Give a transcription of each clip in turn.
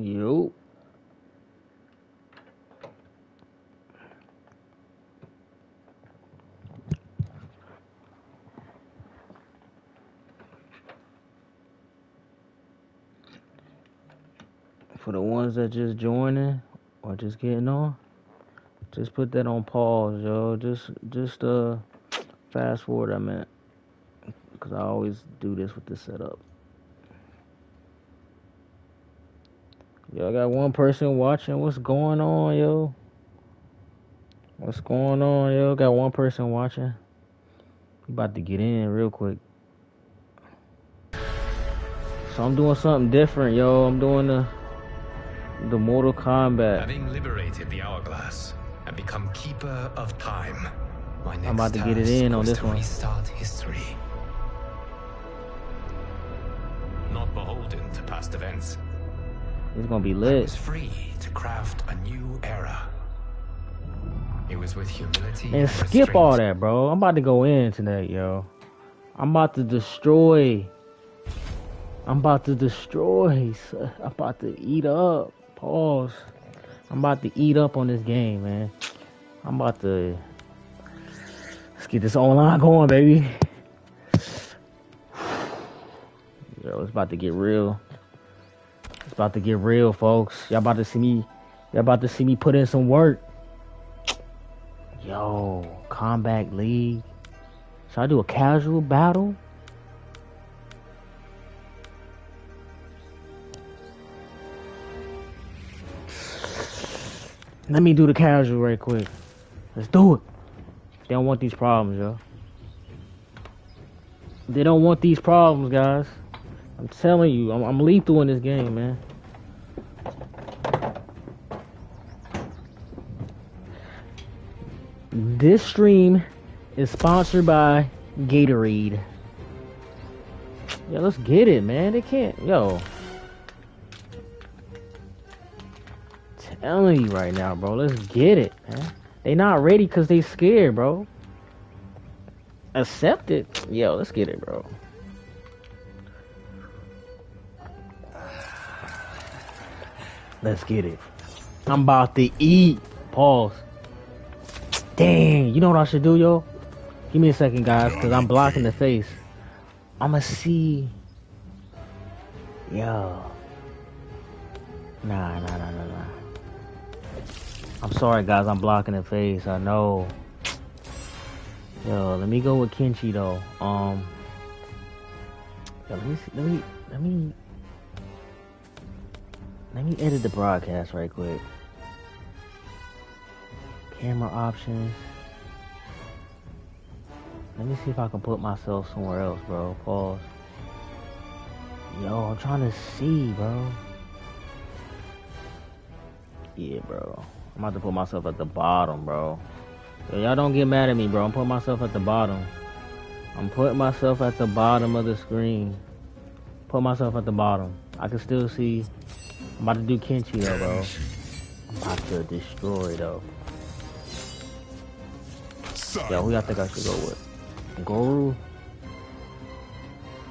Yo. For the ones that just joining or just getting on, just put that on pause, yo. Just just uh fast forward i minute. Cause I always do this with the setup. Yo, I got one person watching. What's going on, yo? What's going on, yo? Got one person watching. We about to get in real quick. So I'm doing something different, yo. I'm doing the the Mortal Kombat. Having liberated the hourglass and become keeper of time, my next I'm about to get it in on this one. Restart history. Not beholden to past events, It's gonna be I lit. was free to craft a new era. It was with humility And skip all that, bro. I'm about to go in tonight, yo. I'm about to destroy. I'm about to destroy. son. I'm about to eat up. Pause. I'm about to eat up on this game, man. I'm about to. Let's get this online going, baby. Yo, it's about to get real. About to get real, folks. Y'all about to see me. Y'all about to see me put in some work. Yo, Kombat League. Should I do a casual battle? Let me do the casual right quick. Let's do it. They don't want these problems, yo. They don't want these problems, guys. I'm telling you, I'm, I'm lethal in this game, man. This stream is sponsored by Gatorade. Yo, let's get it, man. They can't. Yo. Telling you right now, bro. Let's get it, man. They not ready because they scared, bro. Accept it. Yo, let's get it, bro. Let's get it. I'm about to eat. Pause. Dang, you know what I should do, yo? Give me a second, guys, because I'm blocking the face. I'ma see. Yo. Nah, nah, nah, nah, nah. I'm sorry, guys. I'm blocking the face. I know. Yo, let me go with Kenshi though. Um. Yo, let me see, let me let me let me edit the broadcast right quick. Camera options. Let me see if I can put myself somewhere else, bro. Pause. Yo, I'm trying to see, bro. Yeah, bro. I'm about to put myself at the bottom, bro. Yo, y'all don't get mad at me, bro. I'm putting myself at the bottom. I'm putting myself at the bottom of the screen. Put myself at the bottom. I can still see. I'm about to do Kenshi though, bro. I'm about to destroy though. Yo, who y'all think I should go with? Goro?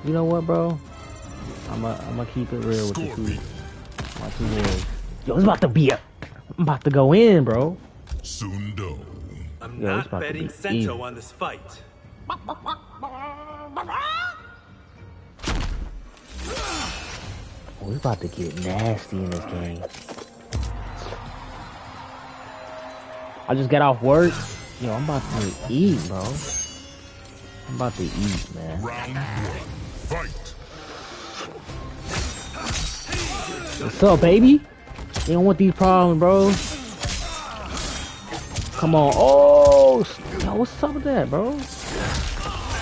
You know what, bro? I'm gonna I'm gonna keep it real with the two, my two boys. Yo, it's about to be a. I'm about to go in, bro. Sento. I'm Yo, not betting be Sento easy. on this fight. We're about to get nasty in this game. I just got off work. Yo, I'm about to eat, bro. I'm about to eat, man. Round one. Fight. What's up, baby? You don't want these problems, bro. Come on. Oh, yo, what's up with that, bro?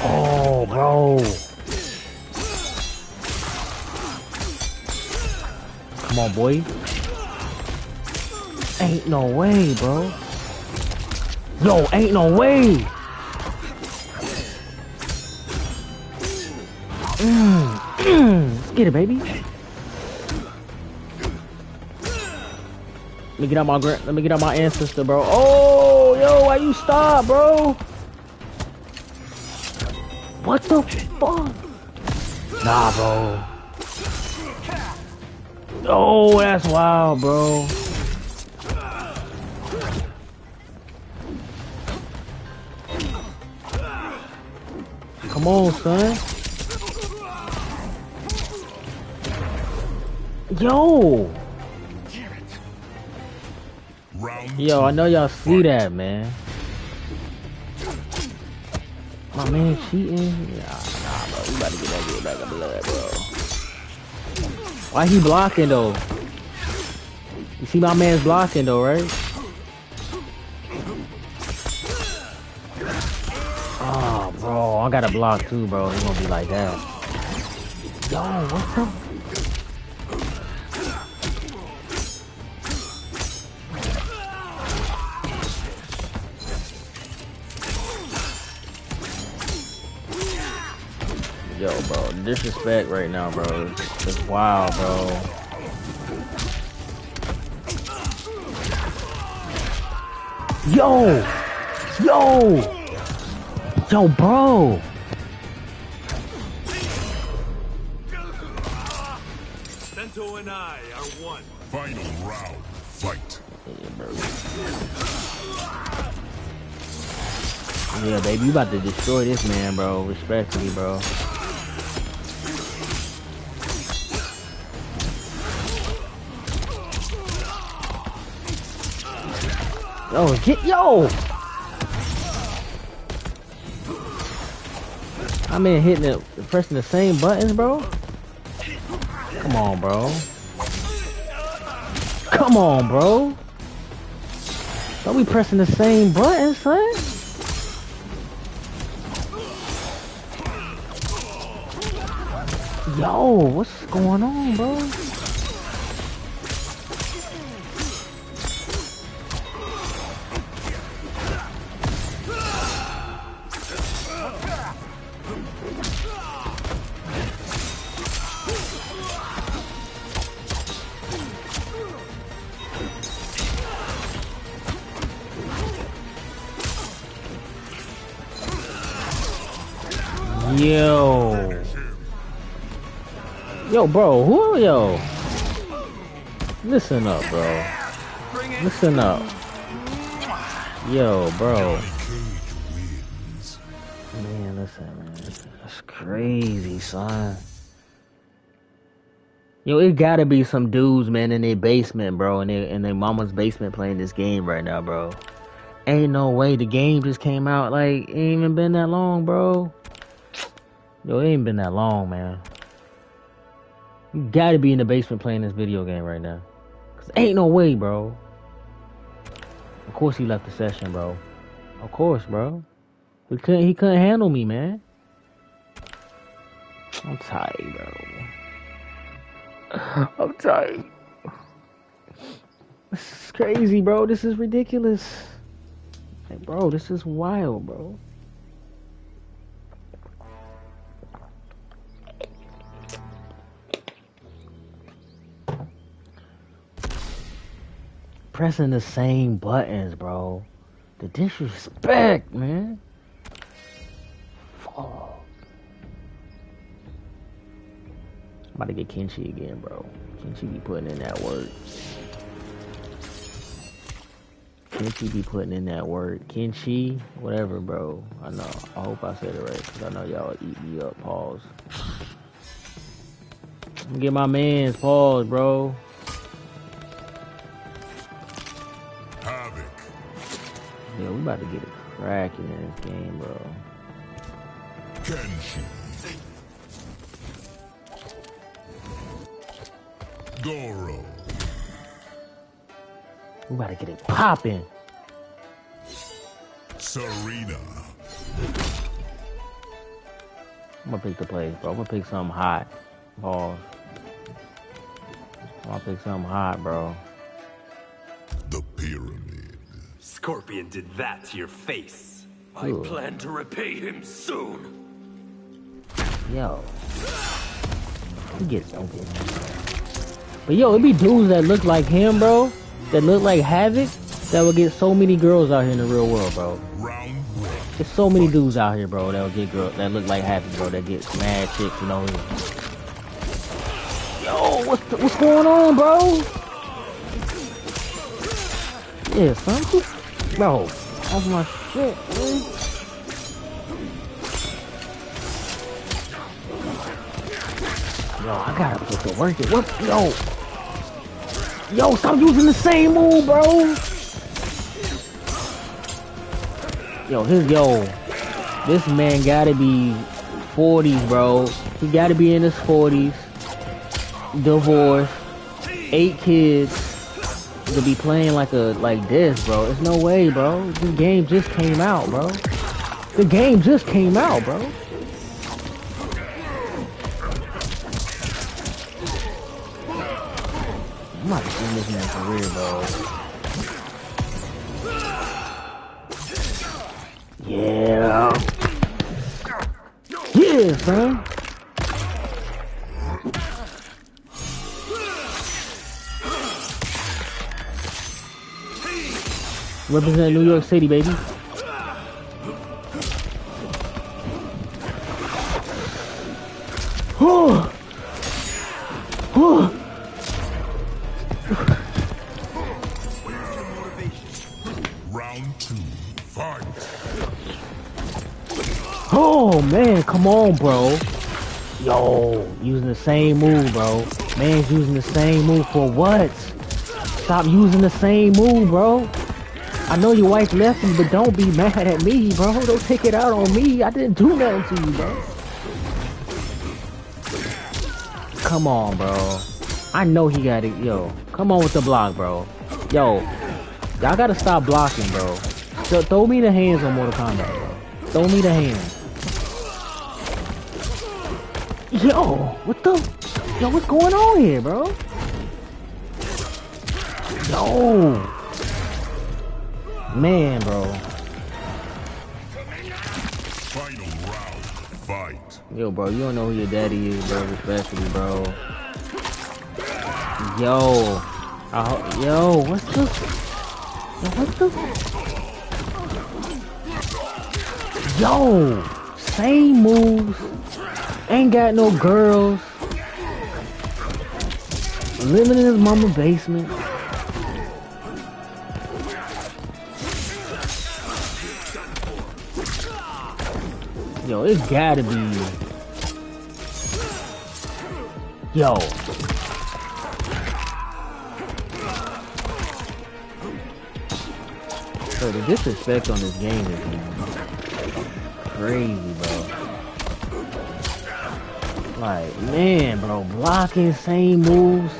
Oh, bro. Come on, boy. Ain't no way, bro. Yo, ain't no way. Let's get it, baby. Let me get out my gra- let me get out my ancestor, bro. Oh, yo, why you stop, bro? What the fuck? Nah, bro. Oh, that's wild, bro. Come on, son. Yo! Yo, I know y'all see that, man. My man cheating? Nah, nah, bro. You about to get that get back of blood, bro. Why he blocking, though? You see my man's blocking, though, right? I got a block, too, bro. He gonna be like that. Yo, what's up? Yo, bro, disrespect right now, bro. It's wild, bro. Yo! Yo! Yo, bro! Sento and I are one. final round. Fight. Yeah, baby, you about to destroy this man, bro. Respectfully, bro. Yo, get yo! I'm in hitting it, pressing the same buttons, bro. Come on, bro. Come on, bro. Don't be pressing the same buttons, son. Yo, what's going on, bro? Yo. Yo, bro, who are yo? Listen up, bro. Listen up. Yo, bro. Man, listen, man. That's crazy, son. Yo, it gotta be some dudes, man, in their basement, bro, in their in their mama's basement playing this game right now, bro. Ain't no way the game just came out like ain't even been that long, bro. Yo, it ain't been that long, man. You gotta be in the basement playing this video game right now. Cause ain't no way, bro. Of course he left the session, bro. Of course, bro. He couldn't he couldn't handle me, man. I'm tired, bro. I'm tired. This is crazy, bro. This is ridiculous. Like, bro, this is wild, bro. Pressing the same buttons, bro. The disrespect, man. Fuck. I'm about to get Kenshi again, bro. Kenshi be putting in that work. Kenshi be putting in that work. Kenshi, whatever, bro. I know. I hope I said it right, because I know y'all eat me up. Pause. Get my man's pause, bro. Yeah, we about to get it cracking in this game, bro. Kenshi. Goro. We about to get it popping. Sareena. I'm gonna pick the place, bro. I'm gonna pick something hot. Pause. I'm gonna pick something hot, bro. Scorpion did that to your face. I plan to repay him soon. Yo. He gets something. But yo, it be dudes that look like him, bro. That look like Havik. That will get so many girls out here in the real world, bro. Round. There's so many dudes out here, bro. That will get girl that look like Havik, bro. That get mad chicks, you know. Yo, what's the, what's going on, bro? Yeah, son. Bro, off my shit, man. Yo, I gotta put the work in. What? Yo. Yo, stop using the same move, bro. Yo, his yo. This man gotta be 40s, bro. He gotta be in his 40s. Divorced. Eight kids. To be playing like a like this, bro. There's no way, bro. The game just came out, bro. The game just came out, bro. I'm this man's career, bro. Yeah. Yeah, son. Represent New York City, baby. Oh. Oh. Round two. Fight. Oh man, come on, bro. Yo, using the same move, bro. Man's using the same move for what? Stop using the same move, bro. I know your wife left you, but don't be mad at me, bro. Don't take it out on me. I didn't do nothing to you, bro. Come on, bro. I know he got it. Yo, come on with the block, bro. Yo, y'all gotta stop blocking, bro. Throw me the hands on Mortal Kombat, bro. Throw me the hands. Yo, what the? Yo, what's going on here, bro? Yo. Man, bro. Final round. Fight. Yo, bro, you don't know who your daddy is, bro. Respectfully, bro. Yo. I yo, what's the? Yo, what the? Yo, same moves. Ain't got no girls. Living in his mama basement. Yo, it gotta be. Yo. Bro, the disrespect on this game is crazy, bro. Like, man, bro, blocking same moves.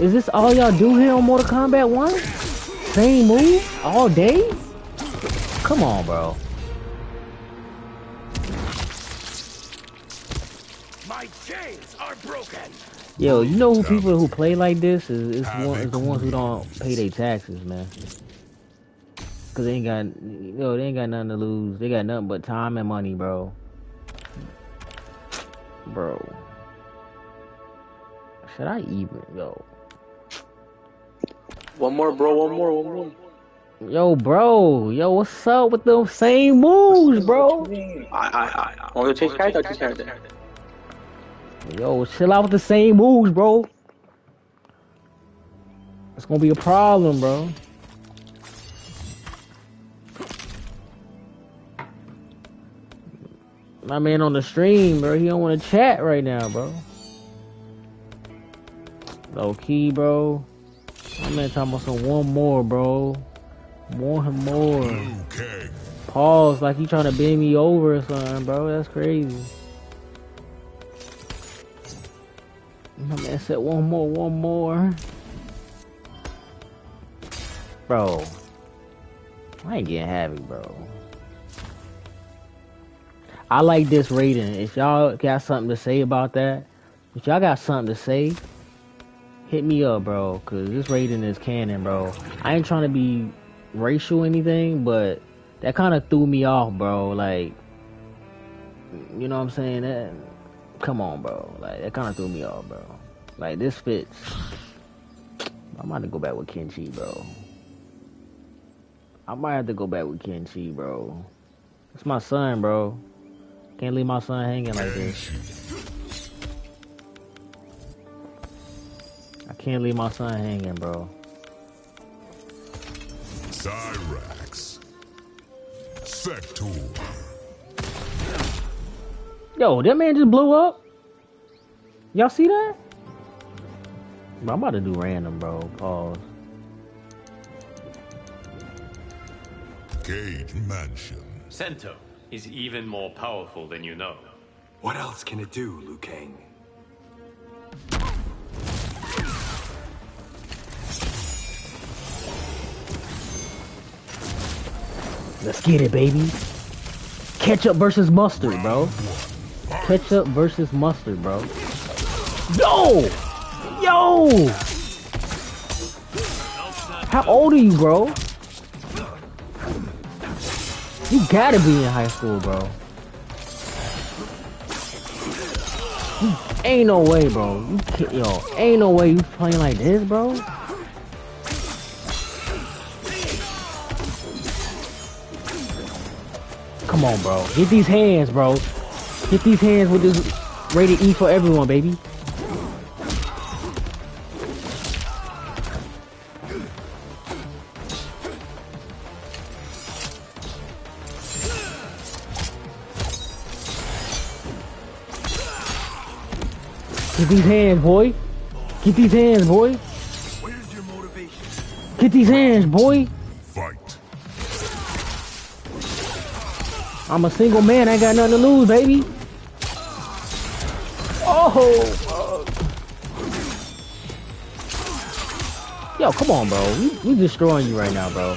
Is this all y'all do here on Mortal Kombat 1? Same move? All day? Come on, bro. Yo, you know who people who play like this is is, one, is the ones who don't pay their taxes, man. Cause they ain't got, yo, they ain't got nothing to lose. They got nothing but time and money, bro. Bro, should I even, yo, One more, bro. One more. One more. yo, bro, yo, what's up with those same moves, bro? I, I, I. Want to change character? Change character. Yo, chill out with the same moves, bro. It's gonna be a problem, bro. My man on the stream, bro, he don't want to chat right now, bro. Low key, bro. My man talking about some one more, bro. One more. Pause like he trying to bend me over or something, bro. That's crazy. My man said one more, one more. Bro. I ain't getting heavy, bro. I like this rating. If y'all got something to say about that, if y'all got something to say, hit me up, bro. Cause this rating is canon, bro. I ain't trying to be racial anything, but that kind of threw me off, bro. Like, you know what I'm saying? That, come on, bro. Like, that kind of threw me off, bro. Like, this fits. I might have to go back with Kenshi, bro. I might have to go back with Kenshi, bro. It's my son, bro. Can't leave my son hanging like this. I Can't leave my son hanging, bro. Cyrax. Sektor. Yo, that man just blew up. Y'all see that? Bro, I'm about to do random, bro. Pause. Cage Mansion. Sento is even more powerful than you know. What else can it do, Liu Kang? Let's get it, baby. Ketchup versus mustard, bro. Ketchup versus mustard, bro. Yo! Yo! How old are you, bro? You gotta be in high school, bro. You, ain't no way, bro. You can't, yo, ain't no way you playing like this, bro. Come on, bro. Get these hands, bro. Get these hands with this rated E for everyone, baby. Get these hands, boy. Get these hands, boy. Where's your motivation? Get these hands, boy. Fight. I'm a single man. I ain't got nothing to lose, baby. Oh. fuck. Yo, come on, bro. We, we destroying you right now, bro.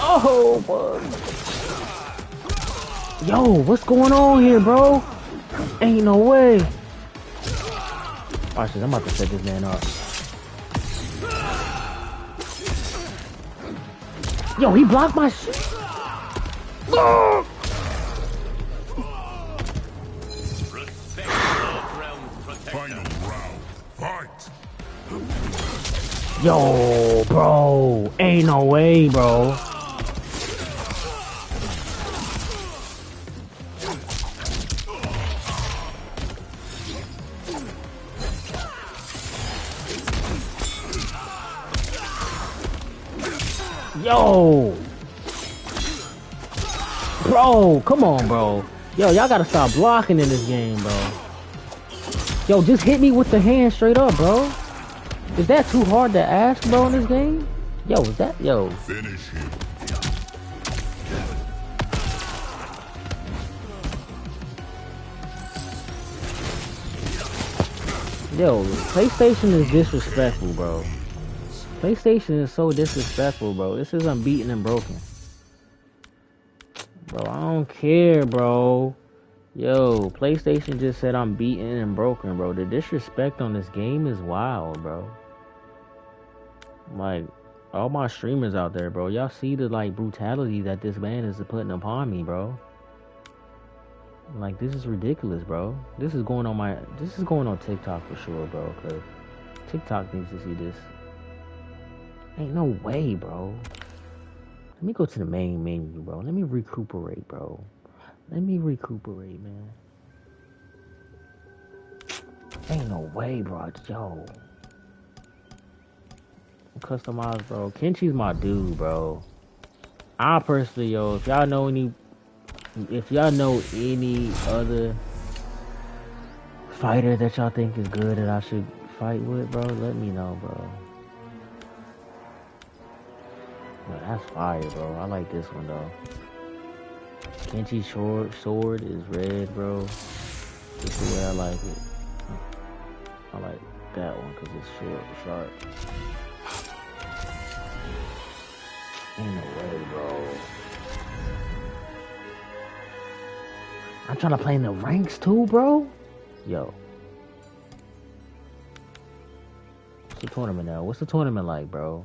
Oh, fuck. Yo, what's going on here, bro? Ain't no way. Watch this, I'm about to set this man up. Yo, he blocked my shit. Oh! Final round. Fight. Yo, bro. Ain't no way, bro. Come on, bro. Yo, y'all gotta stop blocking in this game, bro. Yo, just hit me with the hand straight up, bro. Is that too hard to ask, bro, in this game? Yo, is that yo? Finish him. Yo, PlayStation is disrespectful, bro. PlayStation is so disrespectful, bro. This is unbeaten and broken. Bro, I don't care, bro. Yo, PlayStation just said I'm beaten and broken, bro. The disrespect on this game is wild, bro. Like, all my streamers out there, bro. Y'all see the like brutality that this man is putting upon me, bro. Like, this is ridiculous, bro. This is going on my. This is going on TikTok for sure, bro. Cause TikTok needs to see this. Ain't no way, bro. Let me go to the main menu, bro. Let me recuperate, bro. Let me recuperate, man. Ain't no way, bro. Yo. Customize, bro. Kenshi's my dude, bro. I personally, yo, if y'all know any, if y'all know any other fighter that y'all think is good that I should fight with, bro, let me know, bro. That's fire, bro. I like this one though. Kenshi's short sword is red, bro. This is the way I like it. I like that one because it's short, sharp. Ain't no way, bro. I'm trying to play in the ranks too, bro. Yo. What's the tournament now? What's the tournament like, bro?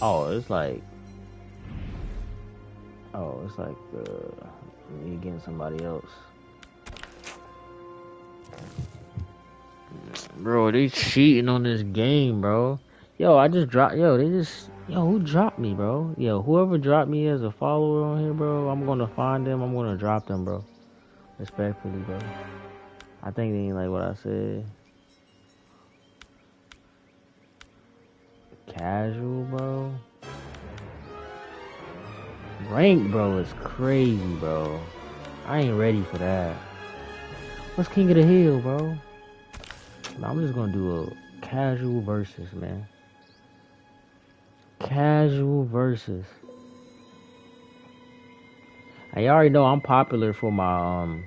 Oh, it's like. Oh, it's like uh, me against somebody else. Bro, they cheating on this game, bro. Yo, I just dropped. Yo, they just. Yo, who dropped me, bro? Yo, whoever dropped me as a follower on here, bro, I'm gonna find them. I'm gonna drop them, bro. Respectfully, bro. I think they ain't like what I said. Casual, bro. Rank, bro, is crazy, bro. I ain't ready for that. What's King of the Hill, bro? I'm just gonna do a casual versus, man. Casual versus. You already know I'm popular for my um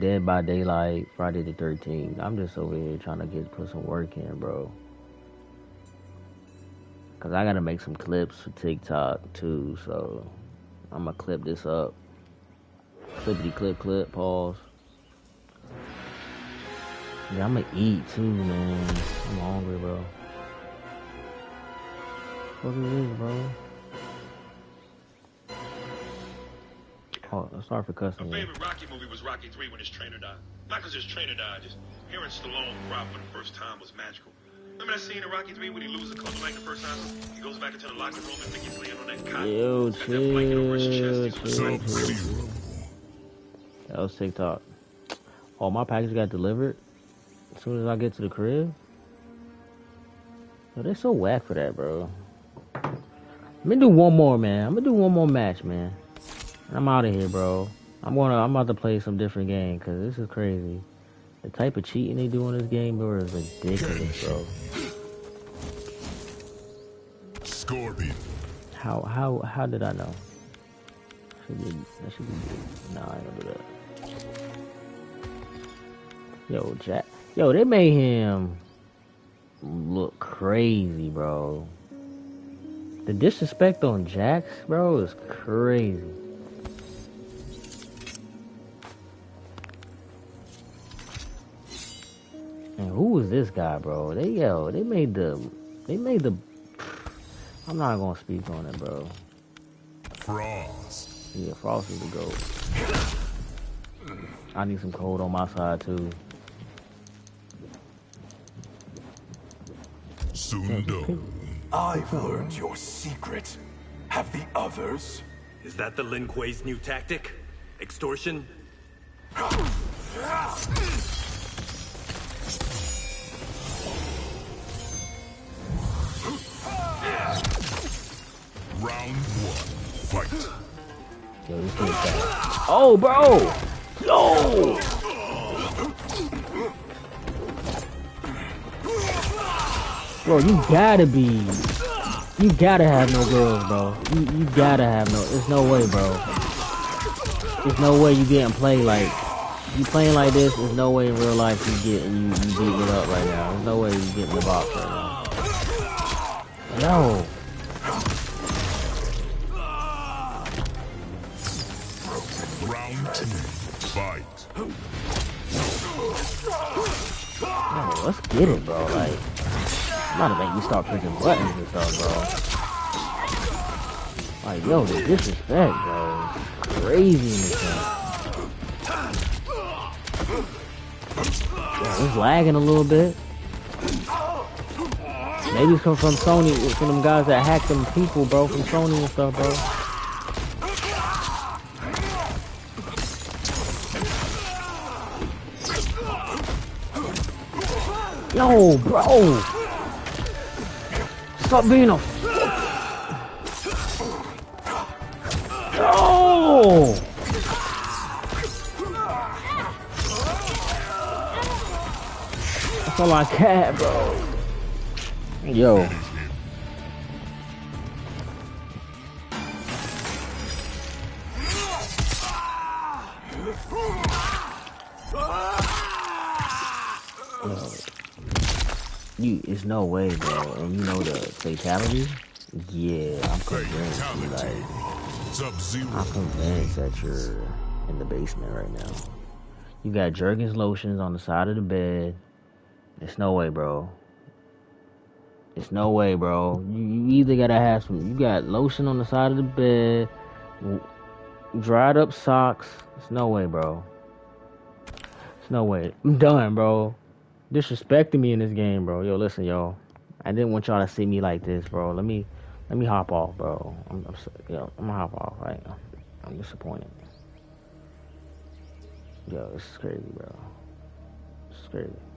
Dead by Daylight, Friday the 13th. I'm just over here trying to get put some work in, bro. Cause I gotta make some clips for TikTok too, so I'm gonna clip this up. Clippity clip clip, pause. Yeah, I'm gonna eat too, man. I'm hungry, bro. What is this, bro? Oh, let's start for cussing. My favorite Rocky movie was Rocky 3 when his trainer died. Not because his trainer died, just hearing Stallone cry for the first time was magical. Remember that scene in Rocky 3 when he loses the club like the first time? He goes back into the locker room and Mickey's laying on that cot. Yo, Got that blanket over his chest. chill, chill, chill. That was TikTok. Oh, my package got delivered as soon as I get to the crib. Yo, they so whack for that, bro. I'm gonna do one more, man. I'm gonna do one more match, man. I'm out of here, bro. I'm gonna. I'm about to play some different game because this is crazy. The type of cheating they do in this game, bro, is ridiculous, bro. Scorpion. How how how did I know? Should be, that should be good. Nah, I ain't gonna do that. Yo, Jax. Yo, they made him look crazy, bro. The disrespect on Jax, bro, is crazy. And who was this guy, bro? They yo, they made the, they made the. I'm not gonna speak on it, bro. Frost. Yeah, Frost is the goat. I need some cold on my side too. Soon, Sento. I've learned your secret. Have the others? Is that the Lin Kuei's new tactic? Extortion? Round one. Fight. Yo, this. Oh, bro! Yo! Bro, you gotta be. You gotta have no girls, bro. You, you gotta have no. There's no way, bro. There's no way you getting played like. You playing like this, there's no way in real life you getting you, you beating it up right now. There's no way you getting the box right now. No. Get it, bro. Like, I'm about to make you start pushing buttons and stuff, bro. Like, yo, the disrespect, bro. Crazy game. It's lagging a little bit. Maybe it's from, from Sony, from them guys that hacked them people, bro, from Sony and stuff, bro. Yo, bro! Stop being a. Yo! That's all I cat, bro. Yo. You, it's no way, bro. And you know the fatality? Yeah, I'm convinced. Fatality. Like. I'm convinced that you're in the basement right now. You got Jergens lotions on the side of the bed. It's no way, bro. It's no way, bro. You, you either gotta have some. You got lotion on the side of the bed. dried up socks. It's no way, bro. It's no way. I'm done, bro. Disrespecting me in this game, bro. Yo, listen, yo. I didn't want y'all to see me like this, bro. Let me let me hop off, bro. I'm, I'm yo, I'm gonna hop off, right? I'm disappointed. Yo, this is crazy, bro. This is crazy.